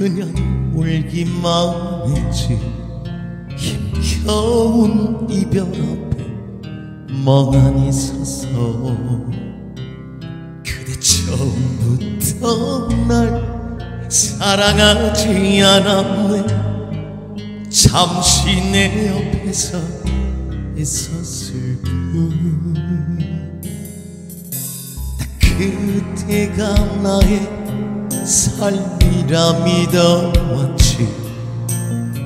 그냥 울기만 했지 힘겨운 이별 앞에 멍하니 서서 그대 처음부터 날 사랑하지 않았네. 잠시 내 옆에서 있었을 뿐 그대가 나의 삶이라 믿어왔지.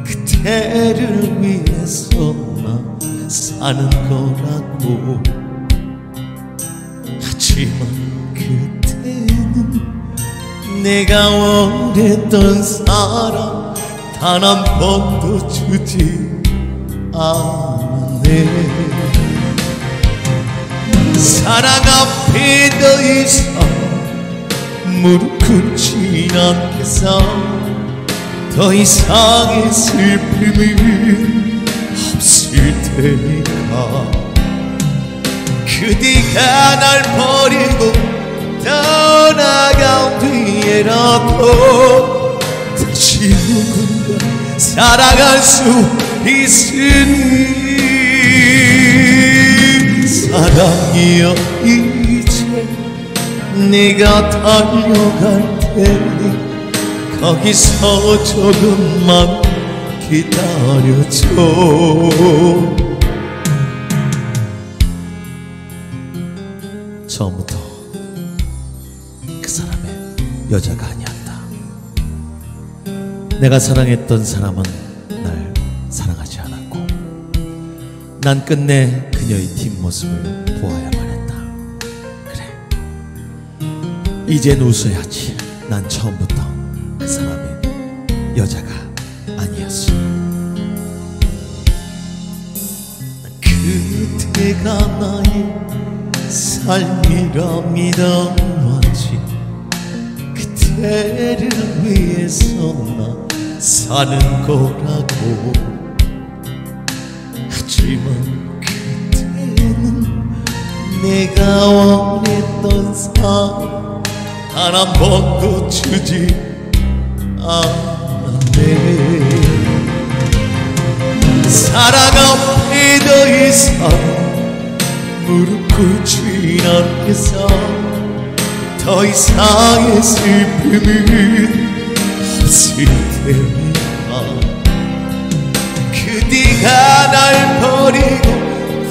그대를 위해서 나 사는 거라고. 하지만 그대는 내가 원했던 사람 단한 번도 주지 않네 사랑 앞에 더 이상 무릎 꿇지 않겠어 더 이상의 슬픔이 없을 테니까. 그대가 날 버리고 떠나간 뒤에라도 다시 누군가 사랑할 수 있으니 사랑이여 이제 내가 달려갈 테니 거기서 조금만 기다려줘. 처음부터 그 사람의 여자가 아니었다. 내가 사랑했던 사람은 난 끝내 그녀의 뒷모습을 보아야만 했다. 그래. 이젠 웃어야지. 난 처음부터 그 사람의 여자가 아니었어. 그대가 나의 삶이라 믿어왔지 그대를 위해서 나 사는 거라고 하지만 그대는 내가 원했던 사랑 단 한 번도 주지 않았네. 사랑 앞에 더 이상 무릎 꿇지 않겠어 더 이상의 슬픔은 없을 테니 까 그대가 날 버리고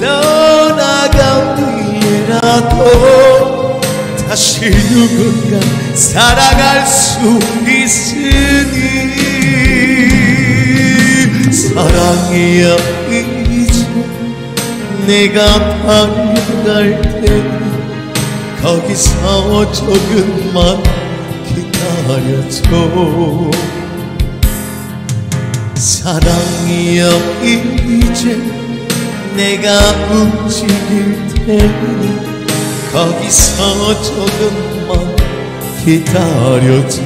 떠나간 뒤에라도 다시 누군가 사랑할 수 있으니 사랑이야 이제 내가 달려갈 테니 거기서 조금만 기다려줘 사랑이여 이제 내가 움직일 테니 거기서 조금만 기다려줘